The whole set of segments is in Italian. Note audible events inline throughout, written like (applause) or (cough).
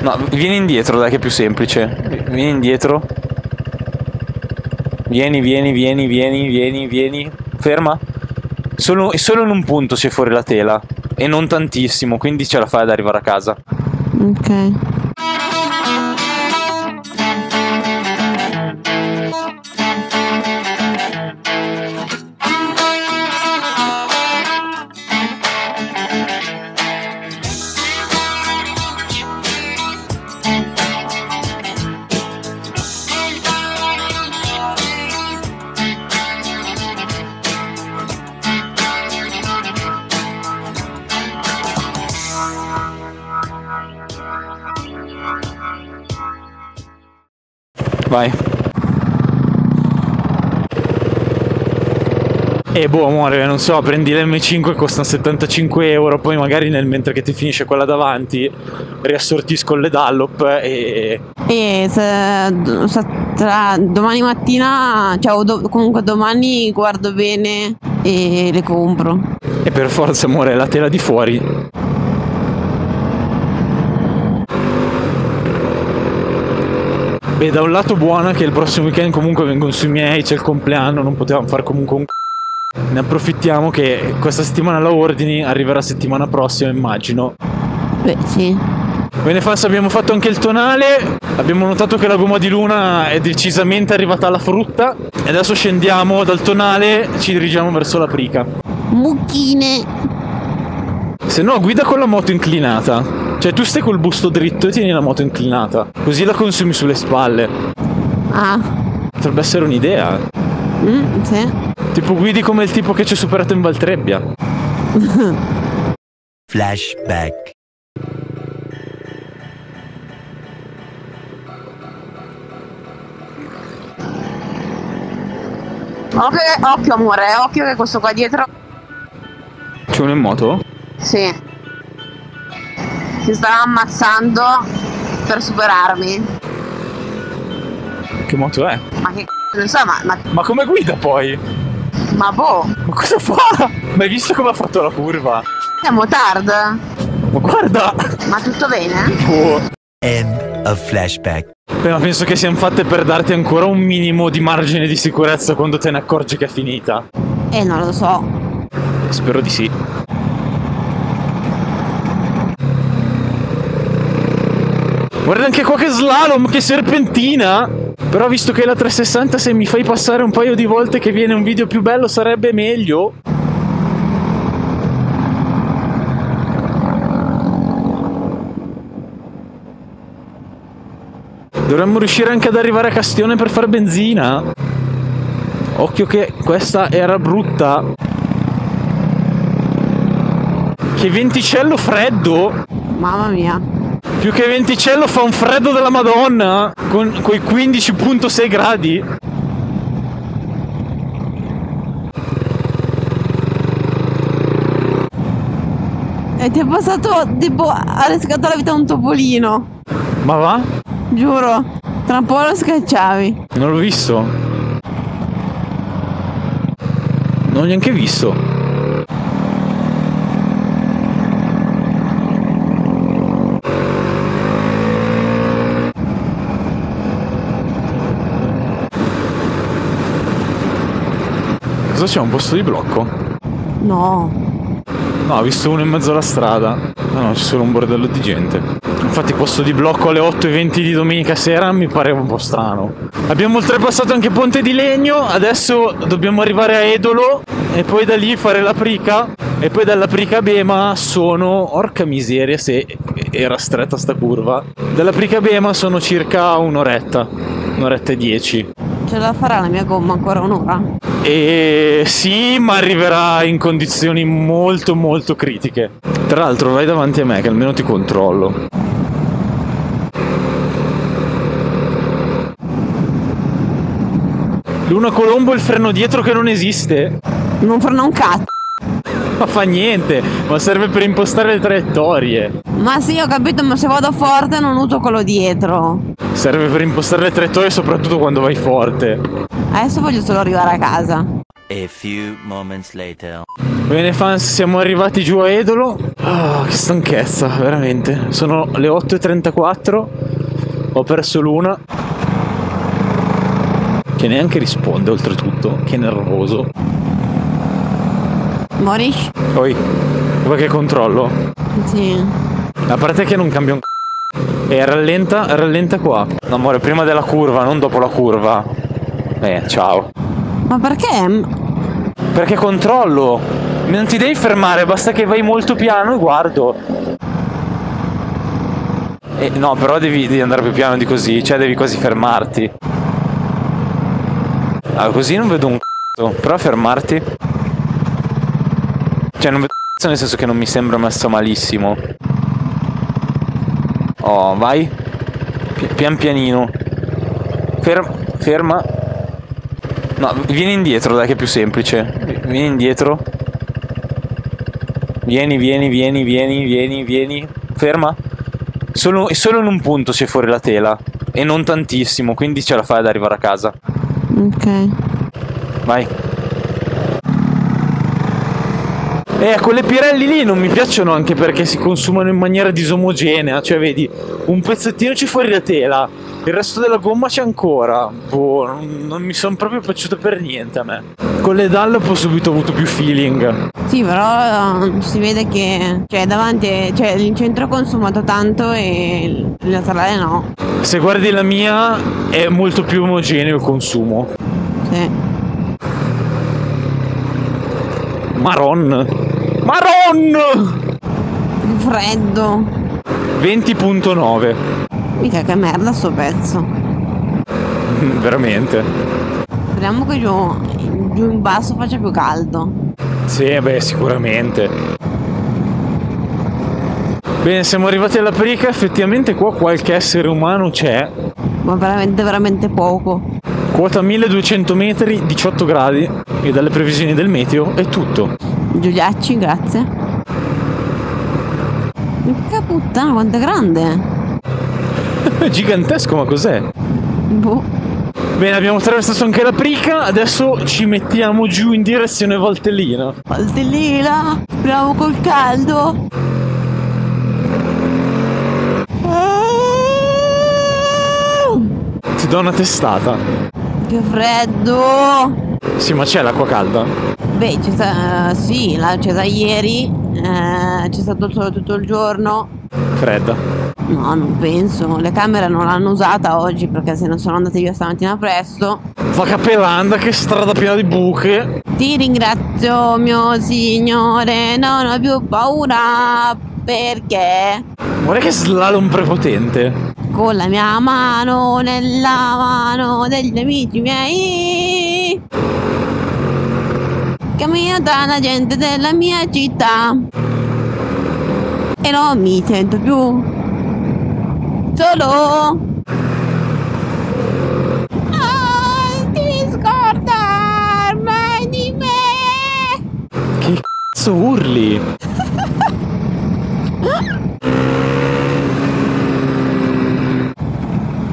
No, vieni indietro, dai, che è più semplice. Vieni indietro. Vieni, vieni, vieni, vieni, vieni, vieni. Ferma. Solo, solo in un punto c'è fuori la tela. E non tantissimo, quindi ce la fai ad arrivare a casa. Ok. Vai. E boh, amore, non so, prendi l'M5 costano 75 euro, poi magari nel mentre che ti finisce quella davanti riassortisco le Dallop e... E se, se tra domani mattina, cioè do- comunque domani guardo bene e le compro. E per forza, amore, la tela di fuori. Beh, da un lato buona che il prossimo weekend comunque vengono sui miei, c'è il compleanno, non potevamo fare comunque un c***o. Ne approfittiamo che questa settimana la ordini, arriverà settimana prossima immagino. Beh, sì. Bene Fans abbiamo fatto anche il tonale, abbiamo notato che la gomma di luna è decisamente arrivata alla frutta e adesso scendiamo dal tonale e ci dirigiamo verso la prica. Mucchine. Se no guida con la moto inclinata, cioè tu stai col busto dritto e tieni la moto inclinata, così la consumi sulle spalle. Ah. Potrebbe essere un'idea. Mm, sì. Tipo guidi come il tipo che ci ha superato in Valtrebbia. (laughs) Flashback. Occhio, occhio amore, occhio che questo qua dietro. C'è uno in moto? Sì. Si sta ammazzando per superarmi. Che moto è? Ma che c***o ne so, ma, ma, Ma come guida poi? ma boh, Ma cosa fa? Ma hai visto come ha fatto la curva? siamo tard. Ma guarda! Ma tutto bene? Oh. End of flashback. Beh, ma penso che siano fatte per darti ancora un minimo di margine di sicurezza quando te ne accorgi che è finita. Eh, non lo so. Spero di sì. Guarda anche qua che slalom, che serpentina! Però visto che è la 360 se mi fai passare un paio di volte che viene un video più bello sarebbe meglio. Dovremmo riuscire anche ad arrivare a Castione per fare benzina. Occhio che questa era brutta. Che venticello freddo! Mamma mia. Più che venticello fa un freddo della Madonna! Con quei 15.6 gradi. E ti è passato tipo ha riscattato la vita un topolino. Ma va? Giuro. Tra un po' lo scacciavi. Non l'ho visto. Non l'ho neanche visto. Cosa c'è? Un posto di blocco? No. No, ho visto uno in mezzo alla strada. No, no, c'è solo un bordello di gente. Infatti posto di blocco alle 8.20 di domenica sera mi pareva un po' strano. Abbiamo oltrepassato anche Ponte di Legno, adesso dobbiamo arrivare a Edolo e poi da lì fare la Prica e poi dalla Prica Bema sono... Orca miseria se era stretta sta curva. Dalla Prica Bema sono circa un'oretta, un'oretta e dieci. Ce la farà la mia gomma ancora un'ora? E sì, ma arriverà in condizioni molto molto critiche. Tra l'altro vai davanti a me che almeno ti controllo. Luna Colombo il freno dietro che non esiste. Non frena un cazzo. (laughs) Ma fa niente, ma serve per impostare le traiettorie. Ma sì, ho capito, ma se vado forte non uso quello dietro. Serve per impostare le traiettorie soprattutto quando vai forte. Adesso voglio solo arrivare a casa. A few moments later. Bene fans, siamo arrivati giù a Edolo. Ah, che stanchezza, veramente. Sono le 8.34. Ho perso l'una. Che neanche risponde oltretutto. Che nervoso. Morish? Poi, qualche controllo? Sì. A parte che non cambia un c***o. E rallenta, rallenta qua. No, amore, prima della curva, non dopo la curva. Eh, ciao. Ma perché? Perché controllo. Non ti devi fermare, basta che vai molto piano e guardo. Eh, no, però devi, devi andare più piano di così, cioè devi quasi fermarti. Ah, così non vedo un c***o. A fermarti. Cioè non vedo un c***o nel senso che non mi sembra messo malissimo. Oh, vai. Pi- pian pianino. Ferma. Ferma. No, vieni indietro, dai, che è più semplice. Vieni indietro. Vieni, vieni, vieni, vieni, vieni, vieni. Ferma. Solo, solo in un punto c'è fuori la tela. E non tantissimo, quindi ce la fai ad arrivare a casa. Ok. Vai. Eh, quelle pirelli lì non mi piacciono anche perché si consumano in maniera disomogenea. Cioè, vedi, un pezzettino c'è fuori la tela, il resto della gomma c'è ancora. Boh, non, non mi sono proprio piaciute per niente a me. Con le Dallop ho subito avuto più feeling. Sì, però eh, si vede che cioè, davanti, cioè, il centro ha consumato tanto e il laterale no. Se guardi la mia, è molto più omogeneo il consumo. Sì. Maron. Maron! Che freddo. 20.9. Mica che merda sto pezzo. (laughs) Veramente. Speriamo che giù, giù in basso faccia più caldo. Sì, beh, sicuramente. Bene, siamo arrivati alla perica, effettivamente qua qualche essere umano c'è. Ma veramente, veramente poco. Quota 1200 metri, 18 gradi e dalle previsioni del meteo è tutto. Giuliacci, grazie. Che puttana, quanto è grande. Gigantesco, ma cos'è? Boh. Bene, abbiamo attraversato anche la prica, adesso ci mettiamo giù in direzione Valtellina. Valtellina, speriamo col caldo. Ah, Ti do una testata. Che freddo. Sì, ma c'è l'acqua calda? Beh, c'è sta, sì, là c'è da ieri, eh, c'è stato il sole tutto il giorno. Fredda. No, non penso. Le camere non l'hanno usata oggi perché se ne sono andate via stamattina presto. Fa capelanda, che strada piena di buche. Ti ringrazio, mio signore, non ho più paura perché Guarda che slalom prepotente. con la mia mano nella mano degli amici miei cammino tra la gente della mia città. E non mi sento più. Solo. Non ti scordar mai di me. Che cazzo urli?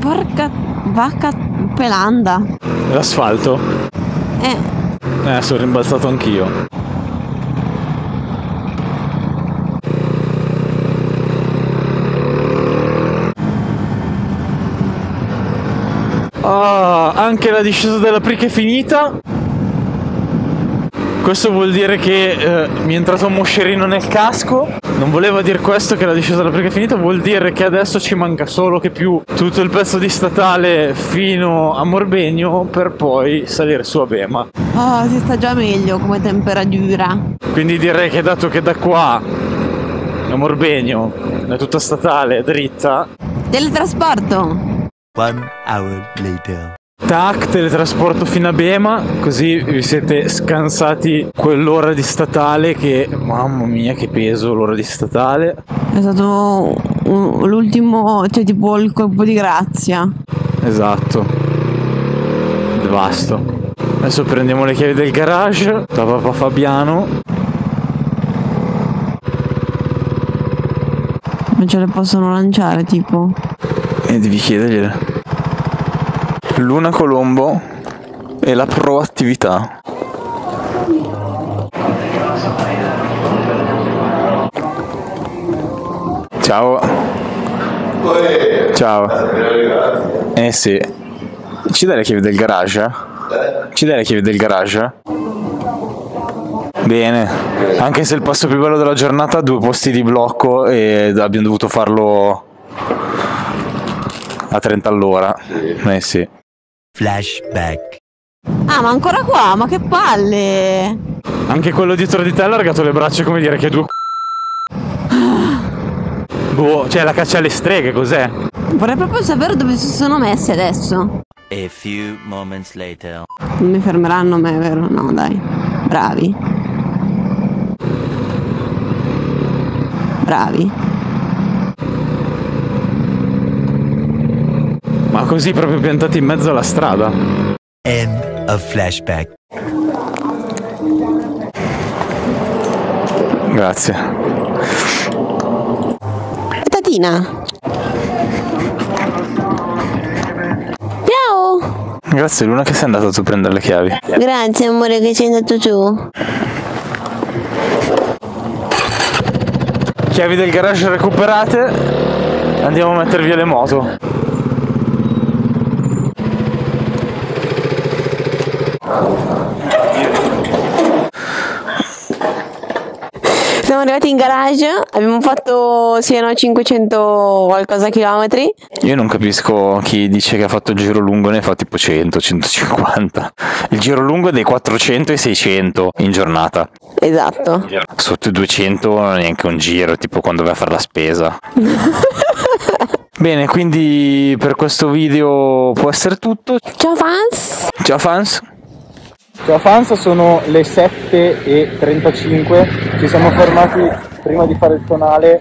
porca vacca pelanda. L'asfalto? eh Eh, sono rimbalzato anch'io. Ah, anche la discesa della prica è finita. Questo vuol dire che eh, mi è entrato un moscerino nel casco. Non voleva dire questo che la discesa della prica è finita, vuol dire che adesso ci manca solo che più tutto il pezzo di statale fino a Morbegno per poi salire su a Bema. oh, si sta già meglio come temperatura Quindi direi che dato che da qua a Morbegno è tutta statale, dritta, teletrasporto One hour later. Tac, teletrasporto fino a Bema, così vi siete scansati quell'ora di statale che, mamma mia che peso l'ora di statale. È stato un- l'ultimo, cioè tipo il colpo di grazia. Esatto. Devasto. Adesso prendiamo le chiavi del garage da papà Fabiano. Non ce le possono lanciare tipo. E devi chiedergliele. Luna Colombo e la proattività. Ciao. Ciao. Eh sì. Ci dai le chiavi del garage? Ci dai le chiavi del garage? Bene, anche se il passo più bello della giornata due posti di blocco e abbiamo dovuto farlo a 30 all'ora. Eh sì. Flashback. Ah, ma ancora qua? Ma che palle! Anche quello dietro di te ha allargato le braccia come dire che due Boh, cioè la caccia alle streghe, cos'è? Vorrei proprio sapere dove si sono messi adesso. A few moments later. Non mi fermeranno me, vero? No, dai. Bravi. Bravi. Così proprio piantati in mezzo alla strada. End of flashback. Grazie. Tatina. Ciao. Grazie Luna che sei andato tu a prendere le chiavi. Grazie amore che sei andato tu. Chiavi del garage recuperate. Andiamo a mettere via le moto. Siamo arrivati in garage, abbiamo fatto siano 500 qualcosa chilometri. Io non capisco chi dice che ha fatto il giro lungo ne fa tipo 100, 150. Il giro lungo è dei 400 e 600 in giornata. Esatto. Sotto i 200 non è neanche un giro, tipo quando vai a fare la spesa. (laughs) Bene, quindi per questo video può essere tutto. Ciao fans. Ciao fans. Ciao fans, sono le 7.35, ci siamo fermati prima di fare il tonale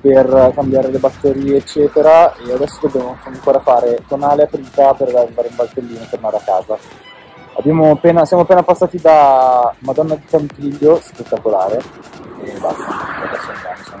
per cambiare le batterie eccetera e adesso dobbiamo ancora fare tonale a Prica per arrivare in Valtellino e tornare a casa. Appena, siamo appena passati da Madonna di Campiglio, spettacolare, e basta, adesso andiamo.